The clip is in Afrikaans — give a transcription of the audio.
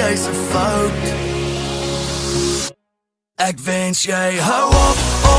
jy's 'n fout. Ek wens jy hou op op